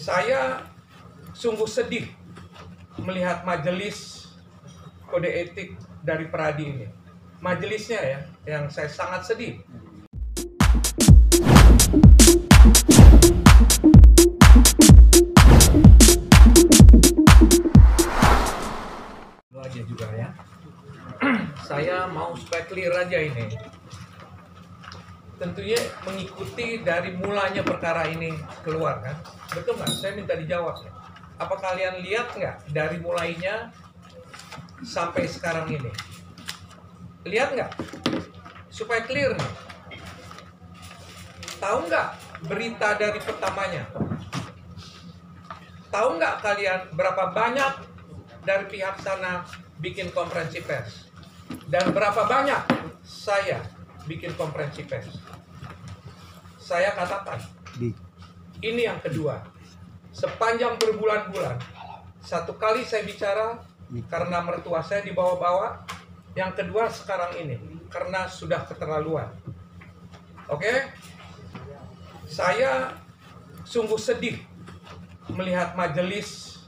Saya sungguh sedih melihat majelis kode etik dari Peradi ini. Majelisnya ya, yang saya sangat sedih. Aja juga ya. saya mau supaya clear aja ini. Tentunya mengikuti dari mulanya perkara ini keluar kan. Betul nggak? Saya minta dijawab ya. Apa kalian lihat nggak dari mulainya sampai sekarang ini? Lihat nggak? Supaya clear nih. Tahu nggak berita dari pertamanya? Tahu nggak kalian berapa banyak dari pihak sana bikin konferensi pers? Dan berapa banyak saya bikin konferensi pers? Saya katakan, Di. ini yang kedua. Sepanjang berbulan-bulan, satu kali saya bicara karena mertua saya dibawa-bawa. Yang kedua sekarang ini, karena sudah keterlaluan. Oke? Saya sungguh sedih melihat majelis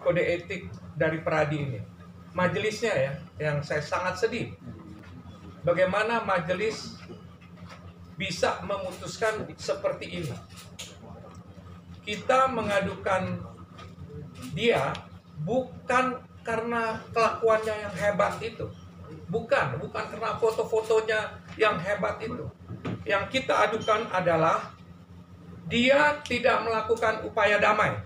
kode etik dari Peradi ini. Majelisnya ya, yang saya sangat sedih. Bagaimana majelis bisa memutuskan seperti ini. Kita mengadukan dia bukan karena kelakuannya yang hebat itu. Bukan, bukan karena foto-fotonya yang hebat itu. Yang kita adukan adalah dia tidak melakukan upaya damai.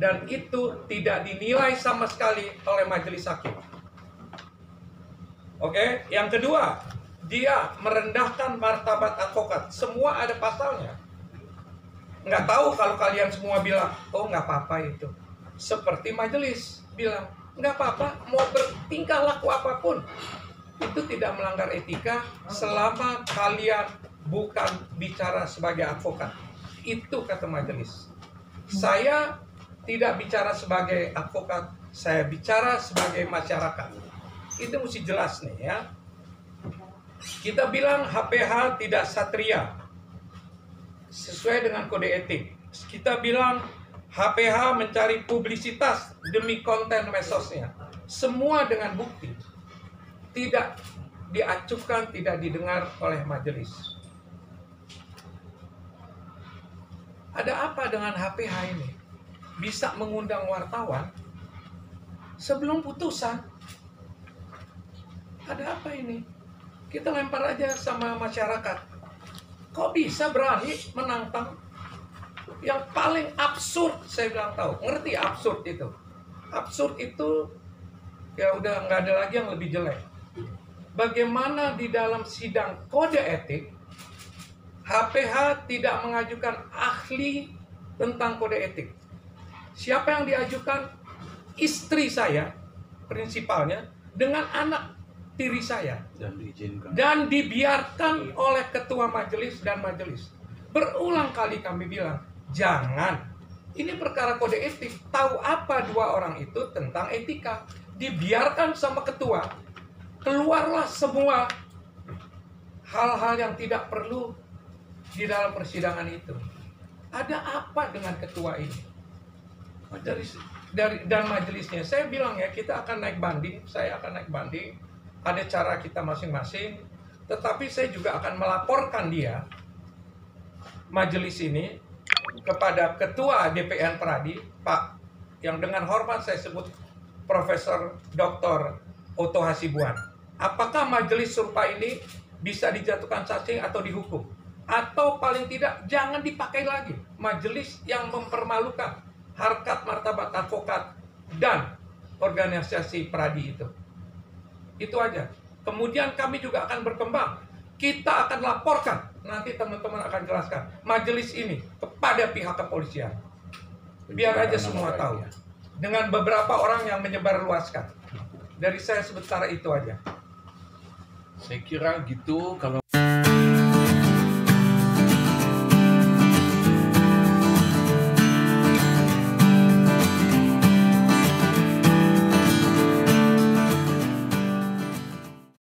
Dan itu tidak dinilai sama sekali oleh majelis hakim. Oke, yang kedua, dia merendahkan martabat advokat. Semua ada pasalnya. Nggak tahu kalau kalian semua bilang, oh nggak apa-apa itu. Seperti majelis bilang, nggak apa-apa, mau bertingkah laku apa pun. Itu tidak melanggar etika selama kalian bukan bicara sebagai advokat. Itu kata majelis. Saya tidak bicara sebagai advokat, saya bicara sebagai masyarakat. Itu mesti jelas nih ya. Kita bilang HPH tidak satria. Sesuai dengan kode etik. Kita bilang HPH mencari publisitas demi konten mesosnya. Semua dengan bukti. Tidak diacuhkan, tidak didengar oleh majelis. Ada apa dengan HPH ini? Bisa mengundang wartawan sebelum putusan. Ada apa ini? Kita lempar aja sama masyarakat. Kok bisa berani menantang yang paling absurd saya bilang tahu. Ngerti absurd itu? Absurd itu ya udah nggak ada lagi yang lebih jelek. Bagaimana di dalam sidang kode etik HPH tidak mengajukan ahli tentang kode etik. Siapa yang diajukan? Istri saya, prinsipalnya, dengan anak tiri saya. Dan diizinkan. Dan dibiarkan oleh ketua majelis dan majelis. Berulang kali kami bilang, jangan. Ini perkara kode etik. Tahu apa dua orang itu tentang etika. Dibiarkan sama ketua. Keluarlah semua hal-hal yang tidak perlu di dalam persidangan itu. Ada apa dengan ketua ini? Dari, dari dan majelisnya, saya bilang ya kita akan naik banding, saya akan naik banding. Ada cara kita masing-masing, tetapi saya juga akan melaporkan dia majelis ini kepada ketua DPR Peradi, Pak, yang dengan hormat saya sebut Profesor Dr. Oto Hasibuan. Apakah majelis serupa ini bisa dijatuhkan sanksi atau dihukum? atau paling tidak jangan dipakai lagi majelis yang mempermalukan harkat martabat advokat dan organisasi peradi itu. Itu aja. Kemudian kami juga akan berkembang. Kita akan laporkan, nanti teman-teman akan jelaskan majelis ini kepada pihak kepolisian. Biar aja semua tahu. Dengan beberapa orang yang menyebar luaskan. Dari saya sebentar itu aja. Saya kira gitu kalau